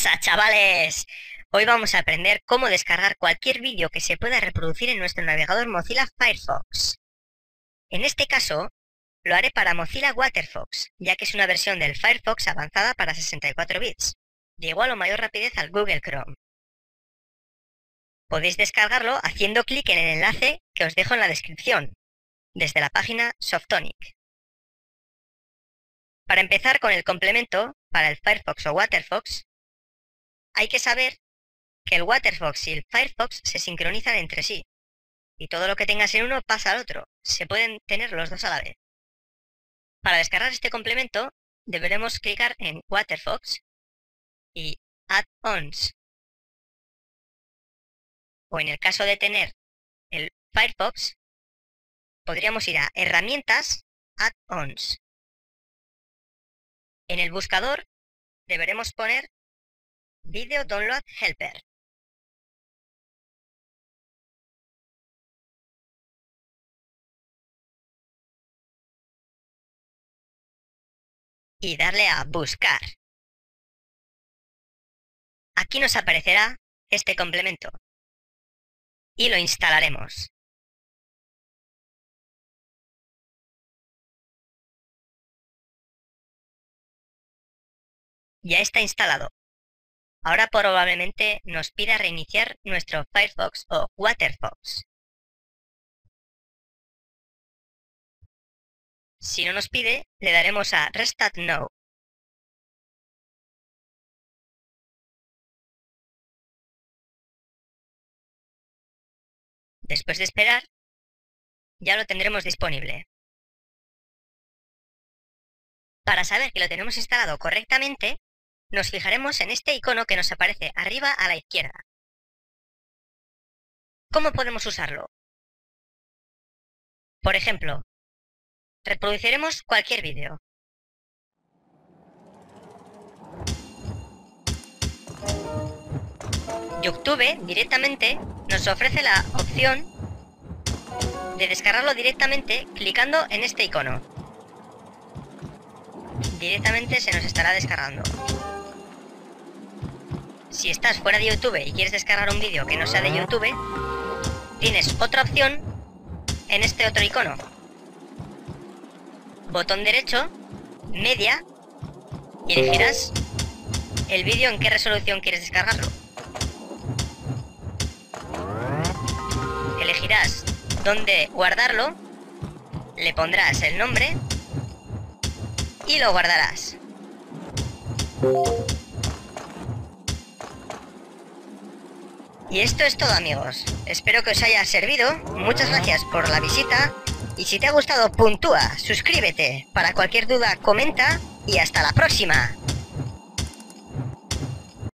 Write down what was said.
¿Qué pasa, chavales? Hoy vamos a aprender cómo descargar cualquier vídeo que se pueda reproducir en nuestro navegador Mozilla Firefox. En este caso, lo haré para Mozilla Waterfox, ya que es una versión del Firefox avanzada para 64 bits, de igual o mayor rapidez al Google Chrome. Podéis descargarlo haciendo clic en el enlace que os dejo en la descripción, desde la página Softonic. Para empezar con el complemento, para el Firefox o Waterfox, hay que saber que el Waterfox y el Firefox se sincronizan entre sí. Y todo lo que tengas en uno pasa al otro. Se pueden tener los dos a la vez. Para descargar este complemento, deberemos clicar en Waterfox y Add-ons. O en el caso de tener el Firefox, podríamos ir a Herramientas, Add-ons. En el buscador deberemos poner Video Download Helper. Y darle a Buscar. Aquí nos aparecerá este complemento. Y lo instalaremos. Ya está instalado. Ahora probablemente nos pida reiniciar nuestro Firefox o Waterfox. Si no nos pide, le daremos a Restart Now. Después de esperar, ya lo tendremos disponible. Para saber que lo tenemos instalado correctamente, nos fijaremos en este icono que nos aparece arriba a la izquierda. ¿Cómo podemos usarlo? Por ejemplo, reproduciremos cualquier vídeo. YouTube directamente nos ofrece la opción de descargarlo directamente clicando en este icono. Directamente se nos estará descargando. Si estás fuera de YouTube y quieres descargar un vídeo que no sea de YouTube, tienes otra opción en este otro icono. Botón derecho, media, y elegirás el vídeo en qué resolución quieres descargarlo. Elegirás dónde guardarlo, le pondrás el nombre y lo guardarás. Y esto es todo amigos. Espero que os haya servido. Muchas gracias por la visita. Y si te ha gustado, puntúa, suscríbete. Para cualquier duda, comenta. Y hasta la próxima.